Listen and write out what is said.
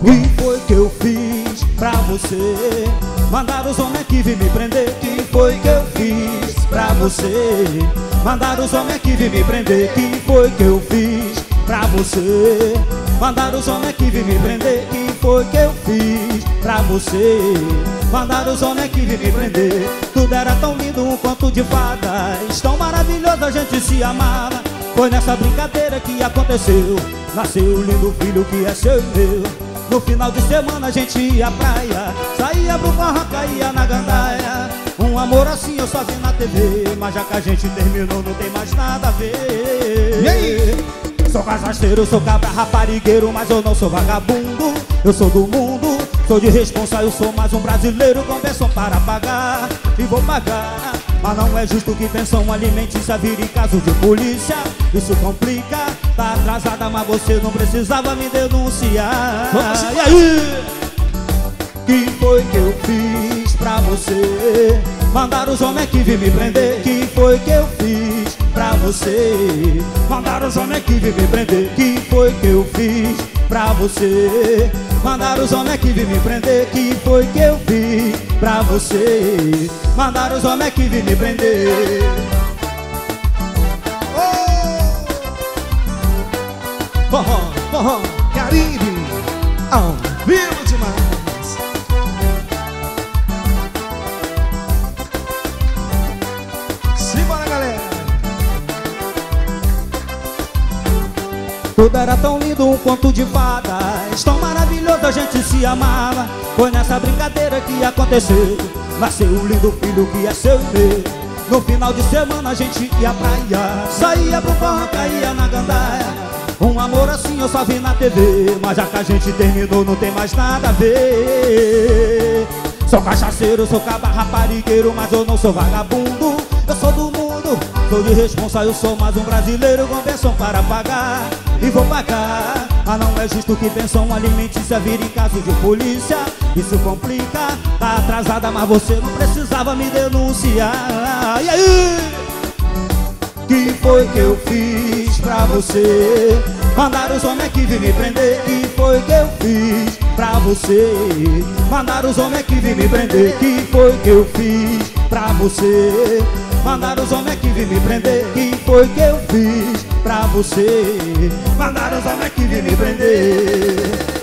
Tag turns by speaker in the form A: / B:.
A: Que foi que eu fiz pra você? Mandaram os homens que vim me prender Que foi que eu fiz pra você? Mandaram os homens que vim me prender Que foi que eu fiz pra você? Mandaram os homens que vim me prender Que foi que eu fiz pra você? Mandaram os homens que vim me prender Tudo era tão lindo, um conto de fadas Tão maravilhoso, a gente se amava Foi nessa brincadeira que aconteceu Nasceu o lindo filho que é seu e meu No final de semana a gente ia à praia Saía pro barranca, ia na gandaia. Um amor assim eu só vi na TV Mas já que a gente terminou não tem mais nada a ver.
B: E aí?
A: Sou casasteiro, sou cabra raparigueiro Mas eu não sou vagabundo. Eu sou do mundo Sou de responsa, eu sou mais um brasileiro Com pensão para pagar. E vou pagar Mas não é justo que pensão alimentícia Vire caso de polícia. Isso complica Tá atrasada, mas você não precisava me denunciar
B: Vamos
A: E aí? Que foi que eu fiz pra você? Mandaram os homens que vim me prender Que foi que eu fiz pra você? Mandaram os homens que vim me prender Que foi que eu fiz pra você? Mandaram os homens que vim me prender Que foi que eu fiz pra você? Mandaram os homens que vim me prender
B: Forró, forró, Caribe, ao vivo demais. Simbora, galera.
A: Tudo era tão lindo, um conto de fadas. Tão maravilhoso, a gente se amava. Foi nessa brincadeira que aconteceu. Nasceu um lindo filho que é seu meu No final de semana a gente ia praia Saía pro barranca, ia na gandaia Um amor assim eu só vi na TV Mas já que a gente terminou não tem mais nada a ver. Sou cachaceiro, sou caba raparigueiro Mas eu não sou vagabundo. Eu sou do mundo, sou de responsa Eu sou mais um brasileiro com pensão para pagar. E vou pagar Mas não é justo que pensão alimentícia Vire em caso de polícia. Isso complica Tá atrasada, mas você não precisava me denunciar. E aí? Que foi que eu fiz pra você? Mandaram os homens que vim me prender Que foi que eu fiz pra você? Mandaram os homens que vim me prender Que foi que eu fiz pra você? Mandaram os homens que vim me prender Que foi que eu fiz pra você? Mandaram os homens que vim me prender